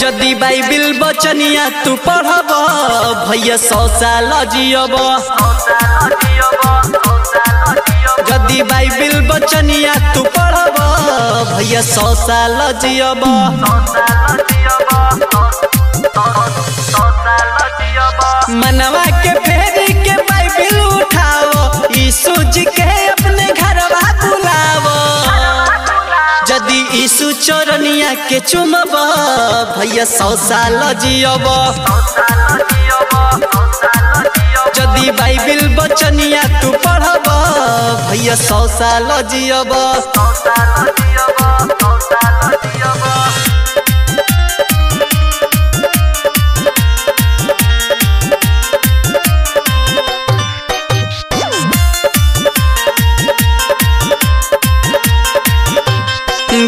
जदि बाइबिल बचनिया तू पढ़ब भैया सौ साल जियब जदि बाइबिल बचनिया तू भैया सौ साल जियब मनवा के फेरी के बाइबिल उठाओ यीशु जी के अपने घरवा बुलाओ। जदि यीशु चरनिया के चुमब, भैया सौ साल जियब जदि बाइबिल बचनिया तू भैया सौ साल जियब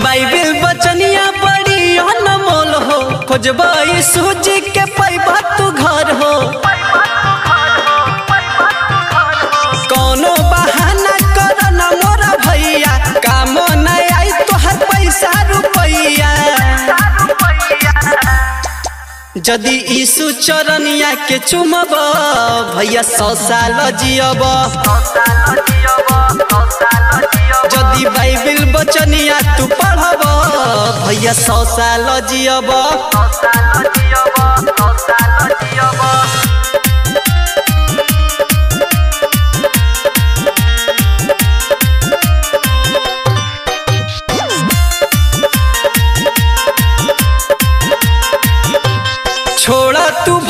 बाइबिल बचनिया बड़ी हो, खोजब यीशु जी के पैबा तू घर हो। जदि यीशु चरनिया के चुमब, भैया सौ साल जियब जदि बाइबिल बचनिया तू पढ़ब, भैया सौ साल जियब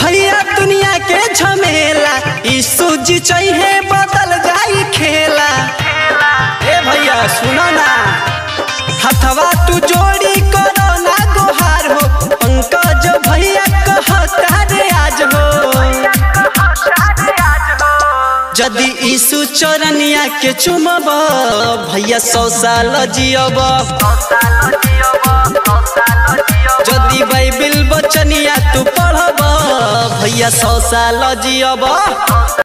भैया दुनिया के झमेला यीशु जी चाहिए बदल जाई खेला। ए भैया सुनो ना, हथवा तू जोड़ी करो ना गोहार हो, पंकज भैया जदि यीशु चरनिया के चुमब, भैया सौ साल जियब। जदि बाइबिल पढ़ब सौ साल जियब